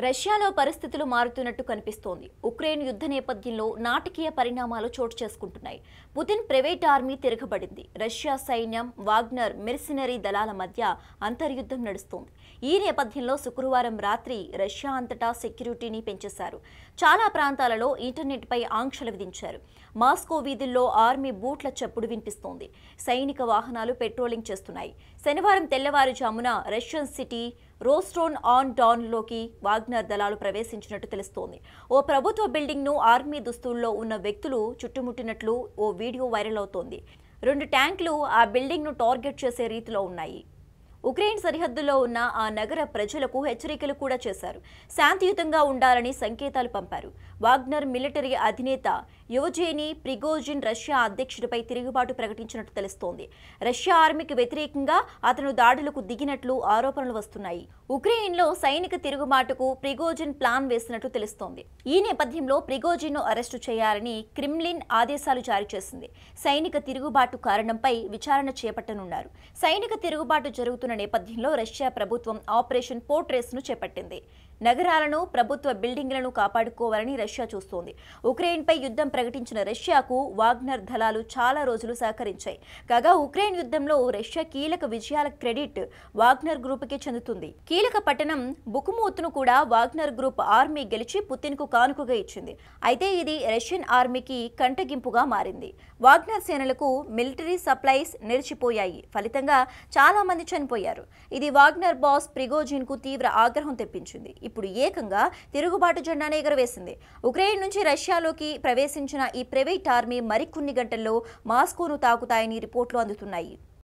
రష్యాలో పరిస్థితులు మారుతున్నట్టు కనిపిస్తోంది. ఉక్రెయిన్ యుద్ధ నేపథ్యంలో నాటకీయ పరిణామాలు చోటు చేసుకుంటున్నాయి. పుతిన్ ప్రైవేట్ ఆర్మీ తిరగబడింది. రష్యా సైన్యం వాగ్నర్ మెర్సినరీ దళాల మధ్య అంతర్యుద్ధం నడుస్తోంది. ఈ నేపథ్యంలో శుక్రవారం రాత్రి రష్యా అంతటా సెక్యూరిటీని పెంచేశారు. చాలా ప్రాంతాలలో ఇంటర్నెట్పై ఆంక్షలు విధించారు. మాస్కో వీధుల్లో ఆర్మీ బూట్ల చప్పుడు వినిపిస్తోంది. సైనిక వాహనాలు పెట్రోలింగ్ చేస్తున్నాయి. శనివారం తెల్లవారుజామున రష్యన్ సిటీ రోస్టోన్ ఆన్ డాన్లోకి వాగ్నర్ దళాలు ప్రవేశించినట్టు తెలుస్తోంది. ఓ ప్రభుత్వ బిల్డింగ్ను ఆర్మీ దుస్తుల్లో ఉన్న వ్యక్తులు చుట్టుముట్టినట్లు ఓ వీడియో వైరల్ అవుతోంది. రెండు ట్యాంకులు ఆ బిల్డింగ్ను టార్గెట్ చేసే రీతిలో ఉన్నాయి. ఉక్రెయిన్ సరిహద్దులో ఉన్న ఆ నగర ప్రజలకు హెచ్చరికలు కూడా చేశారు. శాంతియుతంగా ఉండాలని సంకేతాలు పంపారు. వాగ్నర్ మిలిటరీ అధినేత యువజేని ప్రిగోజిన్ రష్యా అధ్యక్షుడిపై తిరుగుబాటు ప్రకటించినట్టు తెలుస్తోంది. రష్యా ఆర్మీకి వ్యతిరేకంగా అతను దాడులకు దిగినట్లు ఆరోపణలు వస్తున్నాయి. ఉక్రెయిన్లో సైనిక తిరుగుబాటుకు ప్రిగోజిన్ ప్లాన్ వేసినట్టు తెలుస్తోంది. ఈ నేపథ్యంలో ప్రిగోజిన్ను అరెస్టు చేయాలని క్రిమ్లిన్ ఆదేశాలు జారీ చేసింది. సైనిక తిరుగుబాటు కారణంపై విచారణ చేపట్టనున్నారు. సైనిక తిరుగుబాటు జరుగుతున్న నేపథ్యంలో రష్యా ప్రభుత్వం ఆపరేషన్ పోర్ట్రేస్ను చేపట్టింది. నగరాలను ప్రభుత్వ బిల్డింగ్లను కాపాడుకోవాలని రష్యా చూస్తోంది. ఉక్రెయిన్పై యుద్ధం ప్రకటించిన రష్యాకు వాగ్నర్ దళాలు చాలా రోజులు సహకరించాయి. కాగా ఉక్రెయిన్ యుద్ధంలో రష్యా కీలక విజయాల క్రెడిట్ వాగ్నర్ గ్రూప్కే చెందుతుంది. కీలక పట్టణం బుకుమూత్ను కూడా వాగ్నర్ గ్రూప్ ఆర్మీ గెలిచి పుతిన్కు కానుకగా ఇచ్చింది. అయితే ఇది రష్యన్ ఆర్మీకి కంటగింపుగా మారింది. వాగ్నర్ సేనలకు మిలిటరీ సప్లైస్ నిలిచిపోయాయి. ఫలితంగా చాలా మంది చనిపోయారు. ఇది వాగ్నర్ బాస్ ప్రిగోజిన్కు తీవ్ర ఆగ్రహం తెప్పించింది. ఇప్పుడు ఏకంగా తిరుగుబాటు జెండాను ఎగరవేసింది. ఉక్రెయిన్ నుంచి రష్యాలోకి ప్రవేశించిన ఈ ప్రైవేట్ ఆర్మీ మరికొన్ని గంటల్లో మాస్కోను తాకుతాయని రిపోర్ట్లు అందుతున్నాయి.